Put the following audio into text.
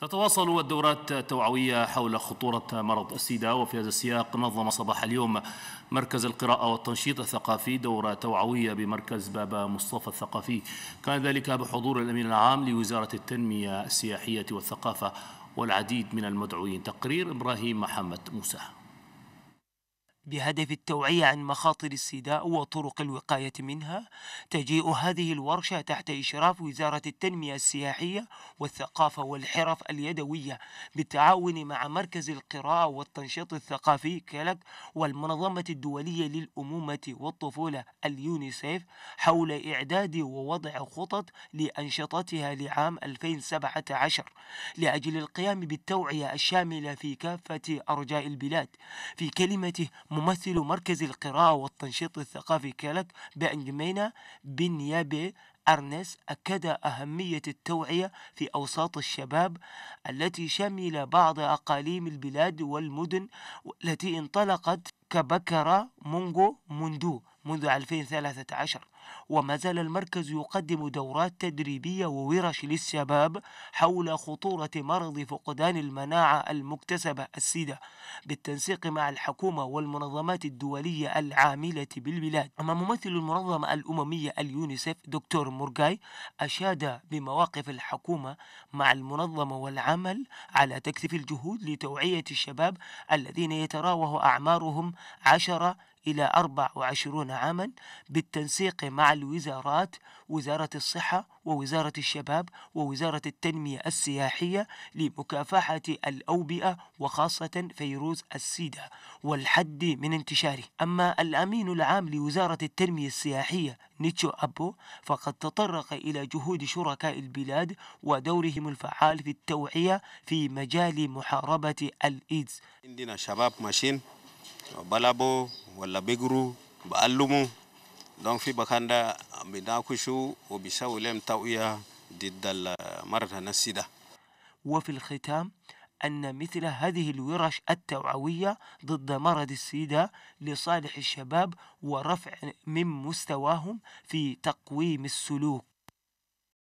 تتواصل الدورات التوعوية حول خطورة مرض السيدا وفي هذا السياق نظم صباح اليوم مركز القراءة والتنشيط الثقافي دورة توعوية بمركز بابا مصطفى الثقافي. كان ذلك بحضور الأمين العام لوزارة التنمية السياحية والثقافة والعديد من المدعوين. تقرير إبراهيم محمد موسى. بهدف التوعية عن مخاطر السيداء وطرق الوقاية منها تجيء هذه الورشة تحت إشراف وزارة التنمية السياحية والثقافة والحرف اليدوية بالتعاون مع مركز القراءة والتنشيط الثقافي كلك والمنظمة الدولية للأمومة والطفولة اليونيسيف حول إعداد ووضع خطط لأنشطتها لعام 2017 لأجل القيام بالتوعية الشاملة في كافة أرجاء البلاد. في كلمته ممثل مركز القراءة والتنشيط الثقافي كالك بأنجمينا بالنيابة أرنس أكد أهمية التوعية في أوساط الشباب التي شمل بعض أقاليم البلاد والمدن التي انطلقت كبكرة مونغو مندو منذ 2013 وما زال المركز يقدم دورات تدريبية وورش للشباب حول خطورة مرض فقدان المناعة المكتسبة السيدة بالتنسيق مع الحكومة والمنظمات الدولية العاملة بالبلاد. أما ممثل المنظمة الأممية اليونيسف دكتور مورغاي أشاد بمواقف الحكومة مع المنظمة والعمل على تكثيف الجهود لتوعية الشباب الذين يتراوح أعمارهم عشرة إلى 24 عاما بالتنسيق مع الوزارات وزارة الصحة ووزارة الشباب ووزارة التنمية السياحية لمكافحة الأوبئة وخاصة فيروس السيدا والحد من انتشاره. أما الأمين العام لوزارة التنمية السياحية نيتشو أبو فقد تطرق إلى جهود شركاء البلاد ودورهم الفعال في التوعية في مجال محاربة الإيدز. عندنا شباب ماشيين بلابو ولا بيجرو بألمو دون في بكاندا بناكشو وبيساوي لهم توعية ضد المرض النسيدة وفي الختام أن مثل هذه الورش التوعوية ضد مرض السيدا لصالح الشباب ورفع من مستواهم في تقويم السلوك